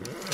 Yeah.